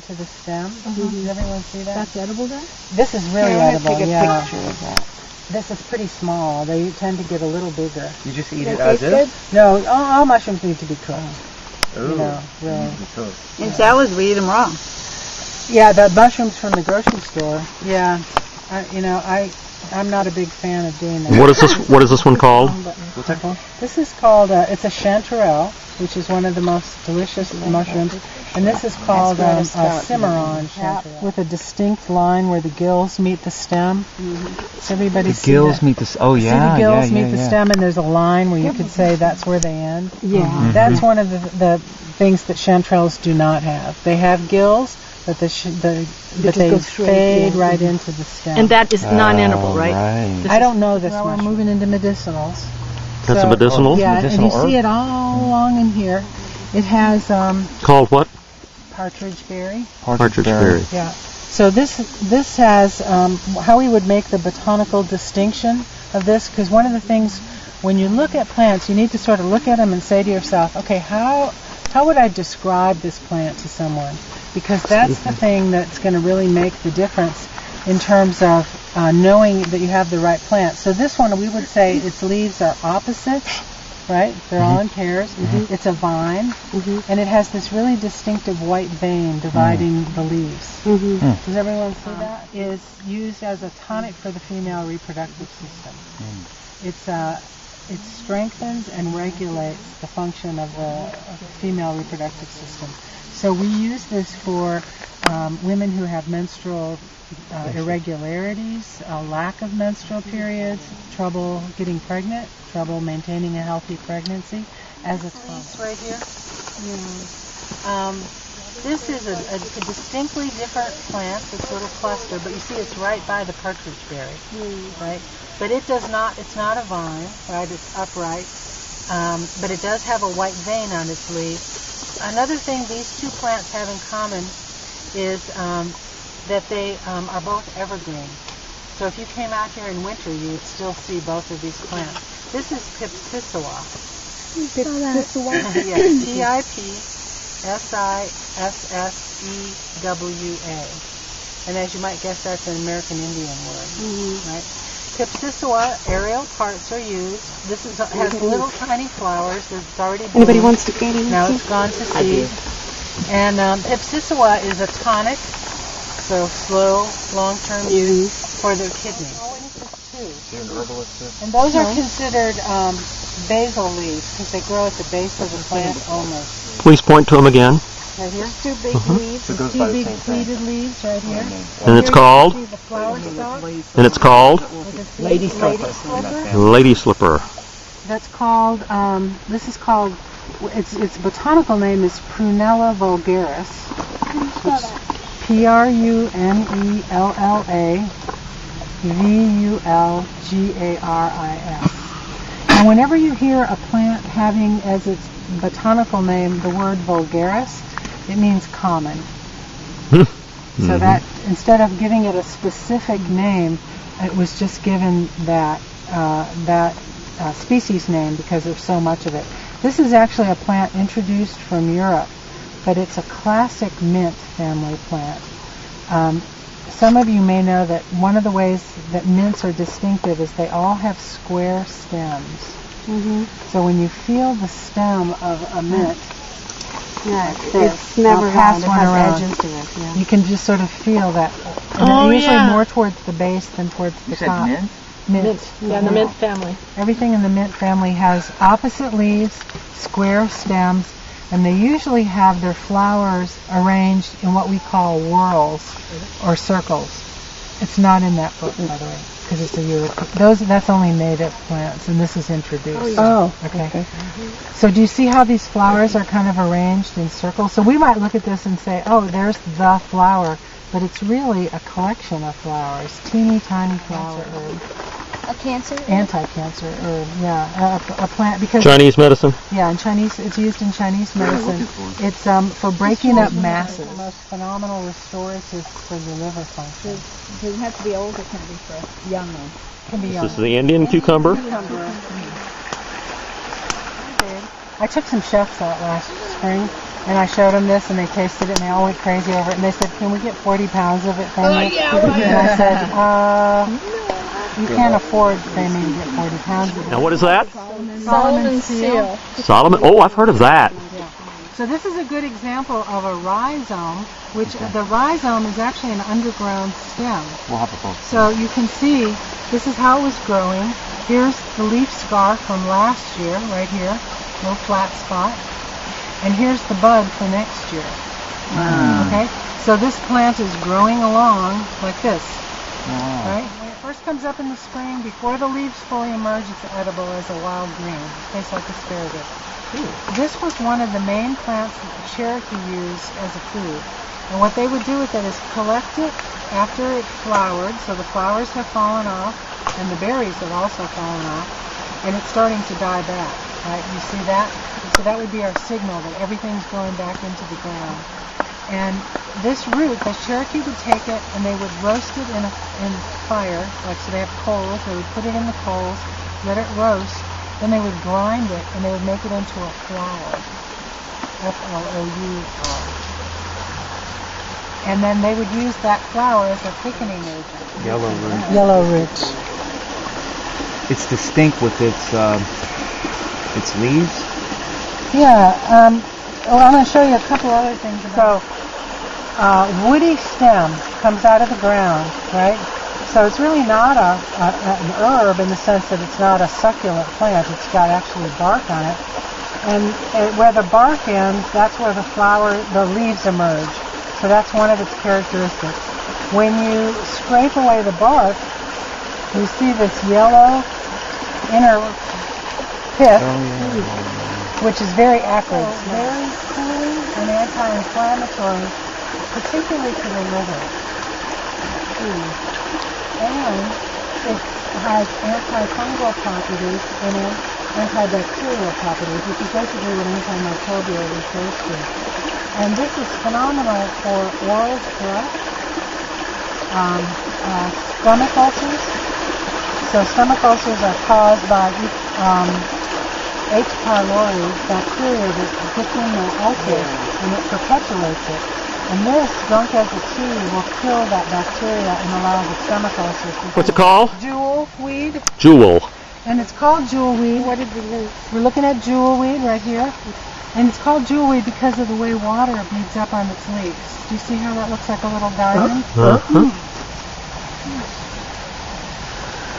into the stem. Does everyone see that? That's edible then? this is really Here, I'm edible. take a yeah. picture of that. This is pretty small. They tend to get a little bigger. You just eat They it as taste good? is? No, all, all mushrooms need to be cooked. Ooh. You know, really. In salads, we eat them raw. Yeah, the mushrooms from the grocery store. Yeah, I, you know, I I'm not a big fan of doing that. What is this? What is this one called? What's that called? This is called uh, it's a chanterelle, which is one of the most delicious mushrooms, and this is called um, a stout cimarron with a distinct line where the gills meet the stem. Mm-hmm. Does everybody The see gills that? meet the. s- Oh See yeah, the gills yeah, meet yeah, the stem, and there's a line where you could say that's where they end. Yeah. Uh-huh. Mm-hmm. That's one of the, the things that chanterelles do not have. They have gills, but the, sh- the but they go straight, fade yeah. right into the stem. And that is non-edible, Oh, right? right. I don't know this. Well, we're moving into medicinals. That's So- a medicinal. Yeah, and Medicinal you see it all along in here. It has um, Called what? partridge berry. Partridge berry. Yeah. So this this has um, how we would make the botanical distinction of this because one of the things when you look at plants you need to sort of look at them and say to yourself, okay, how how would I describe this plant to someone? Because that's the thing that's going to really make the difference in terms of uh, knowing that you have the right plant. So this one we would say its leaves are opposite, right? They're all mm-hmm. in pairs. Mm-hmm. Mm-hmm. It's a vine, and it has this really distinctive white vein dividing mm. the leaves. Hmm. Does everyone see that? Is used as a tonic for the female reproductive system. Hmm. It's uh, it strengthens and regulates the function of the, of the female reproductive system. So we use this for um, women who have menstrual uh, irregularities, a lack of menstrual periods, trouble getting pregnant, trouble maintaining a healthy pregnancy, as a tonic. right here. Um, this is a, a, a distinctly different plant, this little cluster, but you see it's right by the partridge berry, right? But it does not, it's not a vine, right? It's upright, um, but it does have a white vein on its leaf. Another thing these two plants have in common is um, that they um, are both evergreen. So if you came out here in winter, you would still see both of these plants. This is Pipsissewa. yes, P-I-P-S-I-S-S-E-W-A. And as you might guess, that's an American Indian word, right? Pipsissewa aerial parts are used. This is has little tiny flowers. It's already Anybody bloomed. wants to get in? Now it's gone to seed. And um, Pipsissewa is a tonic, so slow, long-term use for the kidney. You're an? And those are considered um, basal leaves because they grow at the base of the plant only. Please point to them again. Right here, Two big leaves. So two big pleated leaves right here. And it's Here you called? see the flower And it's called lady slipper. lady slipper. That's called. Um, this is called. Its its botanical name is Prunella vulgaris. P R U N E L L A V U L G A R I S. And whenever you hear a plant having as its botanical name the word vulgaris, it means common. So that instead of giving it a specific name, it was just given that uh, that uh, species name because there's so much of it. This is actually a plant introduced from Europe, but it's a classic mint family plant. Um, some of you may know that one of the ways that mints are distinctive is they all have square stems. Mhm. So when you feel the stem of a mint, Yeah, this. it's never I'll pass had. One has around. edges to it. Yeah. you can just sort of feel that. And Oh, usually yeah. more towards the base than towards the You said top. mint? Mint. Yeah, the mint family. Everything in the mint family has opposite leaves, square stems, and they usually have their flowers arranged in what we call whorls or circles. It's not in that book, by the way, because it's a European. Those that's only native plants, and this is introduced. Oh, Okay. Mm-hmm. So do you see how these flowers are kind of arranged in circles? So we might look at this and say, oh, there's the flower, but it's really a collection of flowers, teeny tiny flower herb, A cancer? anti-cancer herb, yeah, a, a plant because Chinese medicine. yeah, in Chinese it's used in Chinese medicine. It's um for breaking up masses. The most phenomenal restorative for the liver function. Does it have to be old or can it be fresh? Young one. Can be young. This is the Indian cucumber. I took some chefs out last spring And I showed them this, and they tasted it, and they all went crazy over it. And they said, "Can we get 40 pounds of it from you?" And I said, "Uh, you can't afford for me to get 40 pounds of it." Now what is that? Solomon seal. Solomon. Oh, I've heard of that. So this is a good example of a rhizome, which the rhizome is actually an underground stem. We'll have a phone. So you can see this is how it was growing. Here's the leaf scar from last year, right here, no flat spot. And here's the bud for next year. Wow. Okay? So this plant is growing along like this, Ah. right? When it first comes up in the spring, before the leaves fully emerge, it's edible as a wild green. It tastes like asparagus. This was one of the main plants that the Cherokee used as a food. And what they would do with it is collect it after it flowered, so the flowers have fallen off, and the berries have also fallen off, and it's starting to die back. Right? You see that? So that would be our signal that everything's going back into the ground. And this root, the Cherokee would take it and they would roast it in a in fire, like so they have coals. They would put it in the coals, let it roast. Then they would grind it and they would make it into a flour. F L O U R. And then they would use that flour as a thickening agent. Yellow root. Yellow roots. It's distinct with its um, its leaves. Yeah. Um, well, I'm going to show you a couple other things. About so, uh, woody stem comes out of the ground, right? So it's really not a, a, an herb in the sense that it's not a succulent plant. It's got actually bark on it. And uh, where the bark ends, that's where the flower, the leaves emerge. So that's one of its characteristics. When you scrape away the bark, you see this yellow inner pith, which is very acrid. It's very cooling and anti-inflammatory, particularly to the liver. And it has antifungal properties and antibacterial properties, which is basically what antimicrobial refers to. And this is phenomenal for oral stress, um, uh, stomach ulcers. So stomach ulcers are caused by um, H. pylori bacteria that gets in the ulcer and it perpetuates it. And this, drunk as a tea, will kill that bacteria and allow the stomach ulcers to What's it called? Jewel weed. Jewel. And it's called jewel weed. What did we lose? We're looking at jewel weed right here. And it's called jewel weed because of the way water beads up on its leaves. Do you see how that looks like a little diamond? Uh-huh.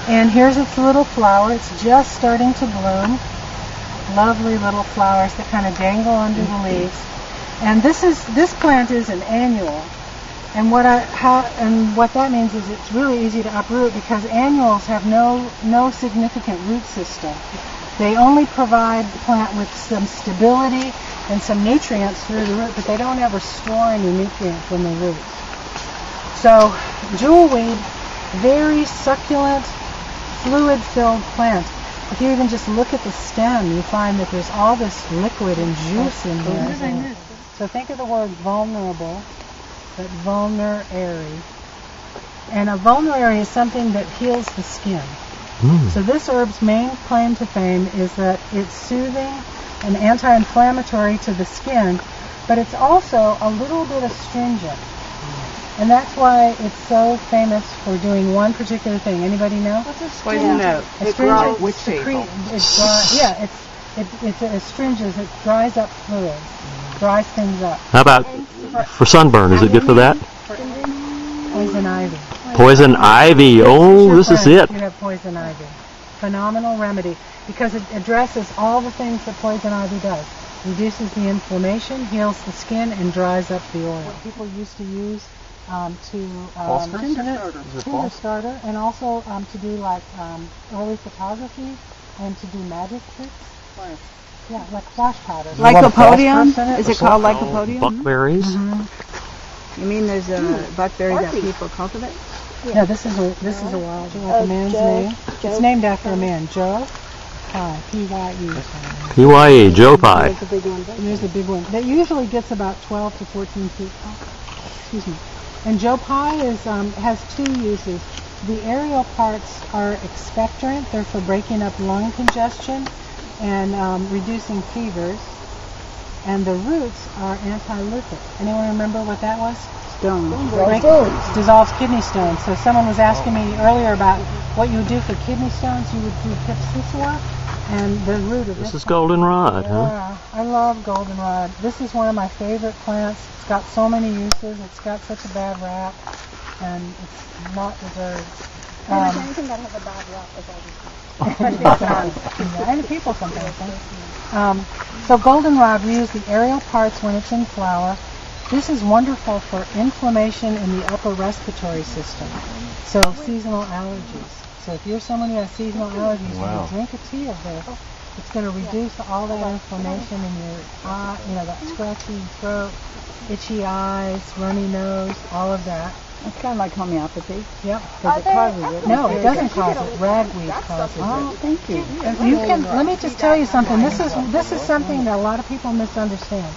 And here's its little flower. It's just starting to bloom. Lovely little flowers that kind of dangle under the mm-hmm. leaves. And this is this plant is an annual. And what I how and what that means is it's really easy to uproot because annuals have no no significant root system. They only provide the plant with some stability and some nutrients through the root, but they don't ever store any nutrients in the roots. So jewelweed, very succulent, fluid-filled plant. If you even just look at the stem, you find that there's all this liquid and juice in there. So think of the word vulnerable, but vulnerary. And a vulnerary is something that heals the skin. Hmm. So this herb's main claim to fame is that it's soothing and anti-inflammatory to the skin, but it's also a little bit astringent. And that's why it's so famous for doing one particular thing. Anybody know? Poison oak. Astringent Witch secrete. It dry, yeah, it's it, it's astringent. It dries up fluids, dries things up. How about for sunburn? Is it good for that? Poison ivy. Poison ivy. Oh, this is it. You have poison ivy. Phenomenal remedy because it addresses all the things that poison ivy does. Reduces the inflammation, heals the skin, and dries up the oil. What people used to use um, to um, Phosphorus? tinder, Is it tinder starter, and also um, to do like um, early photography and to do magic tricks. Yeah, like flash powder. Lycopodium? phosphorus in it? Is it called lycopodium? buckberries. You mean there's a buckberry that people cultivate? No, this is a this is a wild. Do you want the man's name? It's named after a man, Joe Pye, P-Y-E. PYE, Joe Pye. And there's a big one. That usually gets about 12 to 14 feet tall. Excuse me. And Joe Pye is um, has two uses. The aerial parts are expectorant. They're for breaking up lung congestion and um, reducing fevers. and the roots are antilithic. Anyone remember what that was? Stone. Break, dissolves kidney stones. So someone was asking me earlier about what you would do for kidney stones. You would do pipsissewa and the root of This this is goldenrod, huh? yeah, I love goldenrod. This is one of my favorite plants. It's got so many uses. It's got such a bad rap, and it's not deserved. Um, anything that has a bad rap is always yeah, and people sometimes think. Um, so goldenrod, we use the aerial parts when it's in flower. This is wonderful for inflammation in the upper respiratory system. So seasonal allergies. So if you're someone who has seasonal allergies, Wow. when you drink a tea of this, it's going to reduce all that inflammation in your eye, you know, that scratchy throat, itchy eyes, runny nose, all of that. It's kind of like homeopathy. Yep. Because it causes it. No, it doesn't cause it. Ragweed causes it. Oh, thank you. You can. Let me just tell you something. This is this is something that a lot of people misunderstand.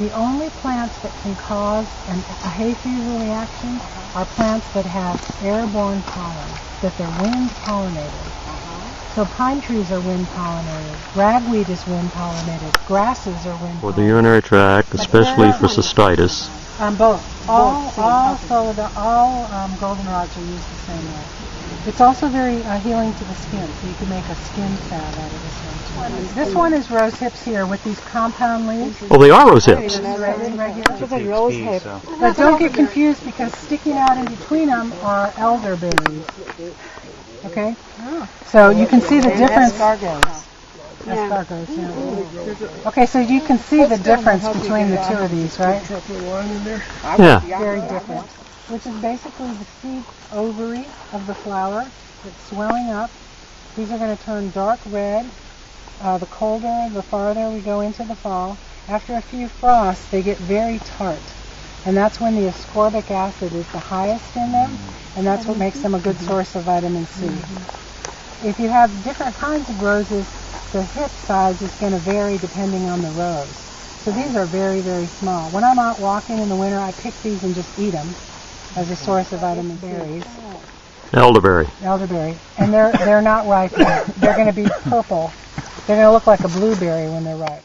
The only plants that can cause an, a hay fever reaction uh-huh. are plants that have airborne pollen, that they're wind pollinated. Uh-huh. So pine trees are wind pollinated. Ragweed is wind pollinated. Grasses are wind For the urinary tract, especially for cystitis. Um, both. All, all, so the, all um, goldenrods are used the same way. It's also very uh, healing to the skin, so you can make a skin salve out of this one. This one is rose hips here with these compound leaves. Oh, they are rose hips. Takes peas, so. But don't get confused because sticking out in between them are elderberries. Okay? So you can see the difference. Escargots, yeah. Mm-hmm. Okay, so you can see the difference between the two of these, right? Yeah. very different, which is basically the seed ovary of the flower that's swelling up. These are going to turn dark red. Uh, the colder, the farther we go into the fall. After a few frosts, they get very tart. And that's when the ascorbic acid is the highest in them, and that's what makes them a good mm-hmm. source of vitamin C. Mm-hmm. If you have different kinds of roses, the hip size is going to vary depending on the rose. So these are very, very small. When I'm out walking in the winter, I pick these and just eat them as a source of vitamin berries, Elderberry. elderberry. And they're they're not ripe yet. They're going to be purple. They're going to look like a blueberry when they're ripe.